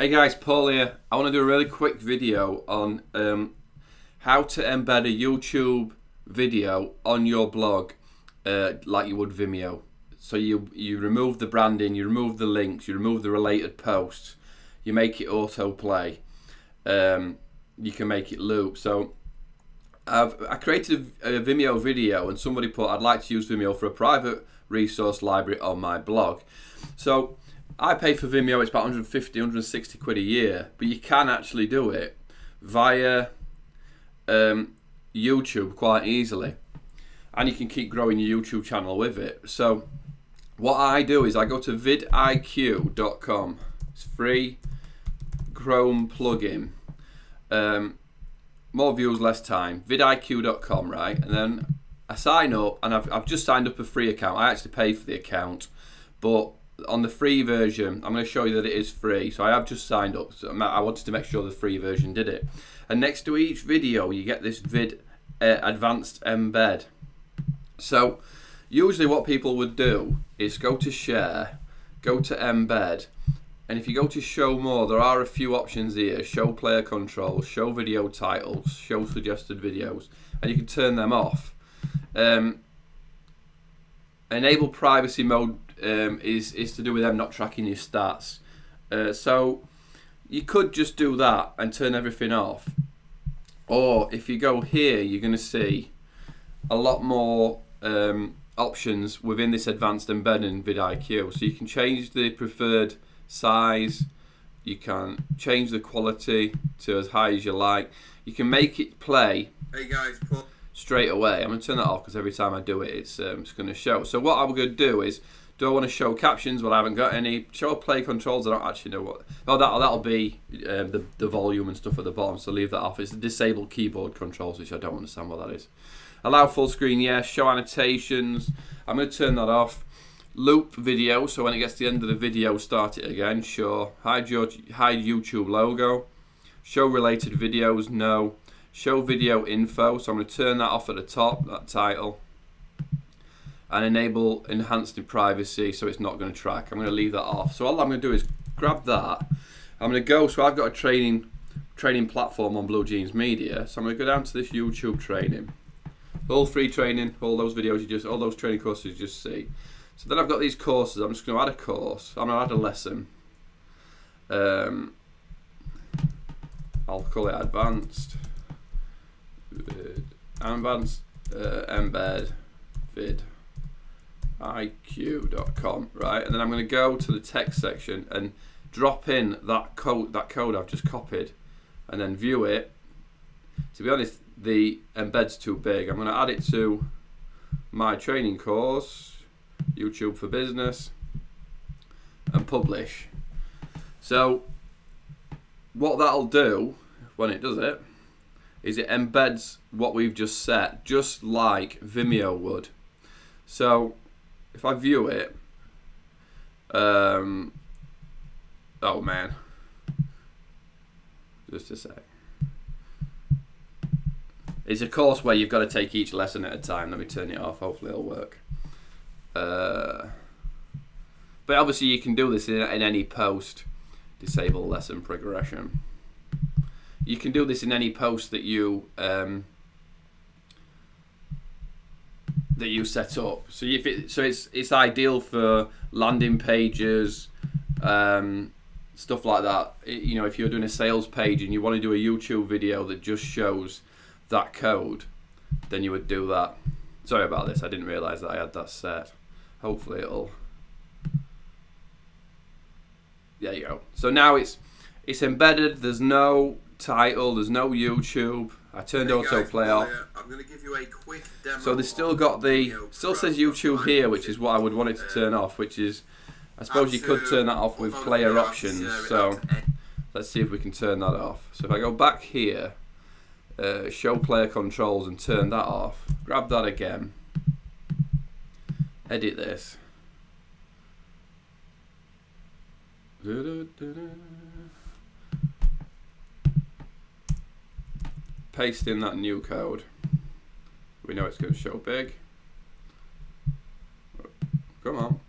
Hey guys, Paul here. I want to do a really quick video on um, how to embed a YouTube video on your blog uh, like you would Vimeo. So you you remove the branding, you remove the links, you remove the related posts, you make it autoplay. Um, you can make it loop. So I've I created a, a Vimeo video and somebody put I'd like to use Vimeo for a private resource library on my blog. So I pay for Vimeo, it's about 150, 160 quid a year, but you can actually do it via um, YouTube quite easily. And you can keep growing your YouTube channel with it. So what I do is I go to vidiq.com. It's free Chrome plugin. Um, more views, less time. vidiq.com, right? And then I sign up, and I've, I've just signed up a free account. I actually pay for the account, but on the free version, I'm going to show you that it is free. So I have just signed up. So I wanted to make sure the free version did it. And next to each video, you get this vid uh, advanced embed. So usually what people would do is go to share, go to embed, and if you go to show more, there are a few options here. Show player controls, show video titles, show suggested videos, and you can turn them off. Um, enable privacy mode um, is is to do with them not tracking your stats. Uh, so you could just do that and turn everything off. Or if you go here, you're going to see a lot more um, options within this advanced embedding vidIQ. So you can change the preferred size. You can change the quality to as high as you like. You can make it play. Hey guys, straight away. I'm going to turn that off because every time I do it, it's, um, it's going to show. So what I'm going to do is, do I want to show captions? Well, I haven't got any. Show play controls. I don't actually know what. Oh, that'll, that'll be um, the the volume and stuff at the bottom. So leave that off. It's the disabled keyboard controls, which I don't understand what that is. Allow full screen, yes. Show annotations. I'm going to turn that off. Loop video. So when it gets to the end of the video, start it again. Sure. Hide your hide YouTube logo. Show related videos. No show video info. So I'm going to turn that off at the top that title and enable enhanced privacy so it's not going to track. I'm going to leave that off. So all I'm going to do is grab that. I'm going to go so I've got a training training platform on Blue Jeans Media. So I'm going to go down to this YouTube training. All free training all those videos you just all those training courses you just see. So then I've got these courses. I'm just going to add a course. I'm going to add a lesson. Um, I'll call it advanced advanced uh, embed vid iq.com right? And then I'm going to go to the text section and drop in that code that code I've just copied and then view it. To be honest the embed's too big. I'm going to add it to my training course YouTube for business and publish. So what that'll do when it does it is it embeds what we've just set just like Vimeo would. So if I view it, um, oh man, just a sec. It's a course where you've got to take each lesson at a time. Let me turn it off. Hopefully it'll work. Uh, but obviously you can do this in, in any post. Disable lesson progression you can do this in any post that you um, that you set up. So if it so it's it's ideal for landing pages, um, stuff like that. It, you know, if you're doing a sales page and you want to do a YouTube video that just shows that code, then you would do that. Sorry about this. I didn't realize that I had that set. Hopefully it'll. There you go. So now it's it's embedded. There's no title. There's no YouTube. I turned hey autoplay off. I'm going to give you a quick demo. So they still got the still says YouTube here, which is what I would want it to turn off. Which is, I suppose you could turn that off with player options. So let's see if we can turn that off. So if I go back here, uh, show player controls and turn that off. Grab that again. Edit this. Paste in that new code. We know it's going to show big. Come on.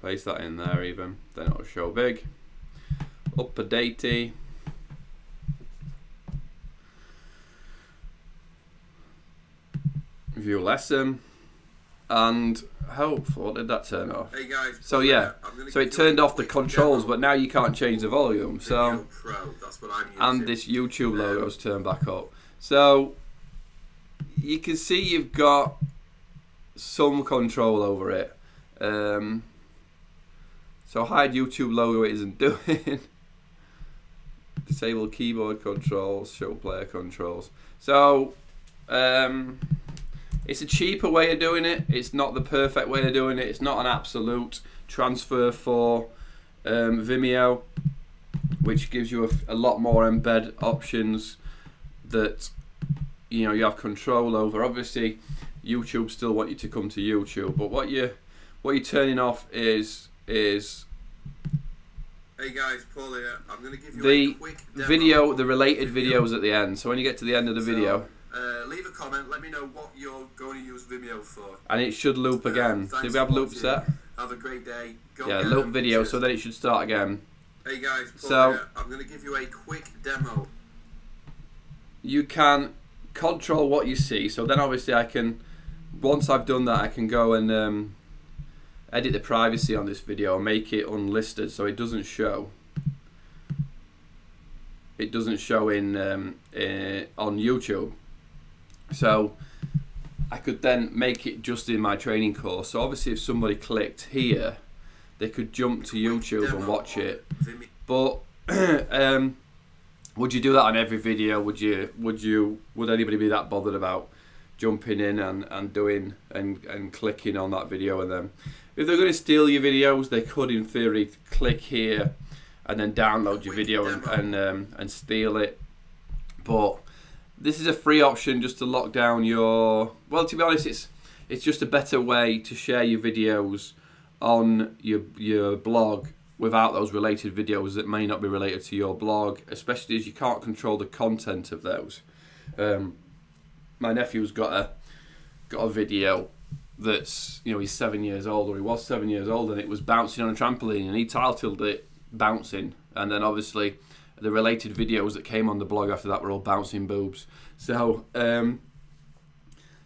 Place that in there even. Then it'll show big. Upper datey. View lesson. And what did that turn off? Hey guys. So yeah. So it give you a turned off the controls, but now you can't change the volume. So Pro, that's what I'm using. and this YouTube logo's turned back up. So you can see you've got some control over it. Um, so hide YouTube logo it isn't doing. Disable keyboard controls, show player controls. So um, it's a cheaper way of doing it. It's not the perfect way of doing it. It's not an absolute transfer for um, Vimeo which gives you a, a lot more embed options that you know you have control over. Obviously, YouTube still want you to come to YouTube, but what you what you're turning off is is Hey guys, Paul here. I'm gonna give you the a quick demo video, the related videos at the end. So when you get to the end of the So, video, uh, leave a comment. Let me know what you're going to use Vimeo for. and it should loop Uh, again. thanks Did we have loop watching. set? Have a great day. Go Yeah, loop them. video. Cheers. So then it should start again. Hey guys, So-. I'm gonna give you a quick demo. you can control what you see. So then obviously I can, once I've done that, I can go and um, edit the privacy on this video and make it unlisted so it doesn't show. It doesn't show in, um, eh, on YouTube. So I could then make it just in my training course. So obviously if somebody clicked here, they could jump to YouTube and watch it. But um, would you do that on every video? Would you? Would you? Would anybody be that bothered about jumping in and, and doing and, and clicking on that video and then if they're going to steal your videos, they could in theory click here and then download your video and and, um, and steal it. But this is a free option just to lock down your. Well, to be honest, it's it's just a better way to share your videos on your your blog without those related videos that may not be related to your blog, especially as you can't control the content of those. Um, my nephew's got a got a video that's you know he's seven years old or he was seven years old and it was bouncing on a trampoline and he titled it bouncing and then obviously the related videos that came on the blog after that were all bouncing boobs. So um,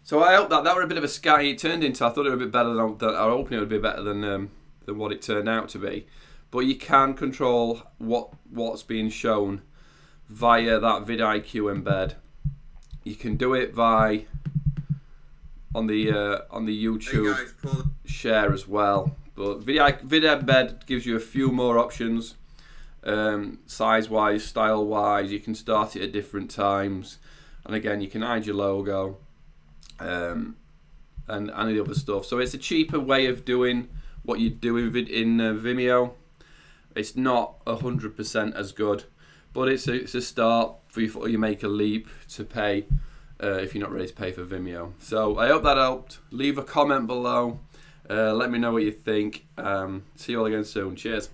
so I hope that that were a bit of a sky it turned into. I thought it would be better than, than I hoping it would be better than um, than what it turned out to be. But you can control what what's being shown via that vidIQ embed. You can do it by on the uh, on the Hey YouTube guys, share as well. But video video embed gives you a few more options, um, size wise, style wise. You can start it at different times, and again, you can hide your logo, um, and any other stuff. So it's a cheaper way of doing what you do in, in uh, Vimeo. It's not hundred percent as good, but it's a, it's a start for you before you make a leap to pay. Uh, if you're not ready to pay for Vimeo. So I hope that helped. Leave a comment below. Uh, let me know what you think. Um, see you all again soon. Cheers.